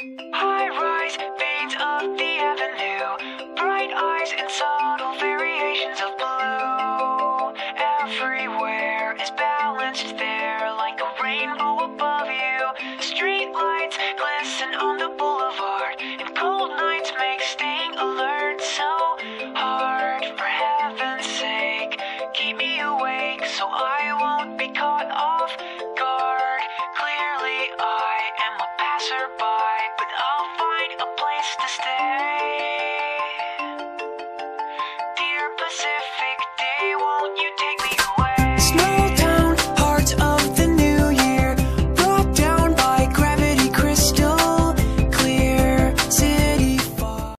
High rise veins of the avenue, bright eyes and subtle variations of blue. Everywhere is balanced there like a rainbow above you. Street lights glisten on the boulevard, and cold nights make staying alert so hard. For heaven's sake, keep me awake so I but I'll find a place to stay. Dear Pacific Day, won't you take?